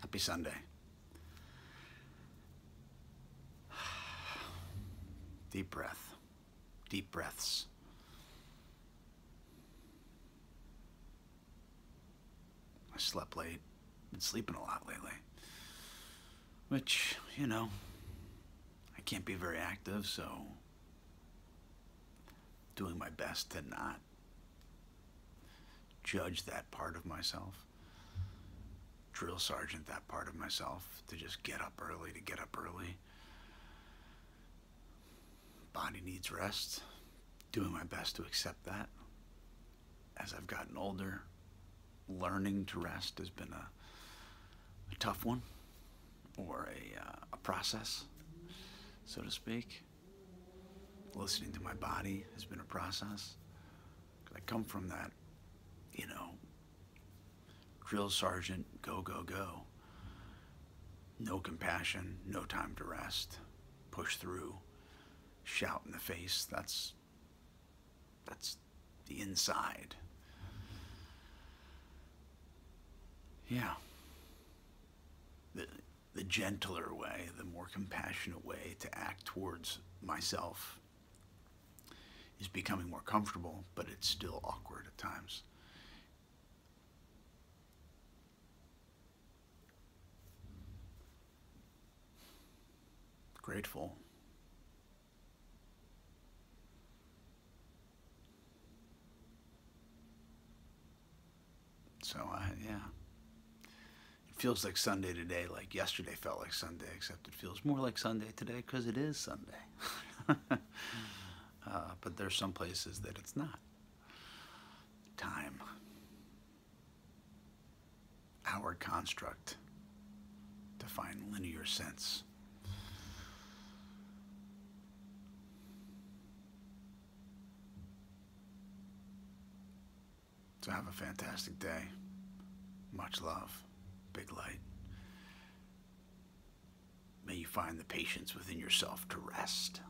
Happy Sunday. Deep breath. Deep breaths. I slept late. Been sleeping a lot lately. Which, you know, I can't be very active, so doing my best to not judge that part of myself. Drill sergeant that part of myself to just get up early to get up early. Body needs rest. Doing my best to accept that. As I've gotten older, learning to rest has been a, a tough one or a, uh, a process, so to speak. Listening to my body has been a process. I come from that, you know, drill sergeant, go, go, go. No compassion, no time to rest, push through, shout in the face. That's, that's the inside. Yeah. The, the gentler way, the more compassionate way to act towards myself is becoming more comfortable, but it's still awkward at times. Grateful. So, uh, yeah. It feels like Sunday today, like yesterday felt like Sunday, except it feels more like Sunday today because it is Sunday. uh, but there's some places that it's not. Time. Our construct to find linear sense. So have a fantastic day. Much love. Big light. May you find the patience within yourself to rest.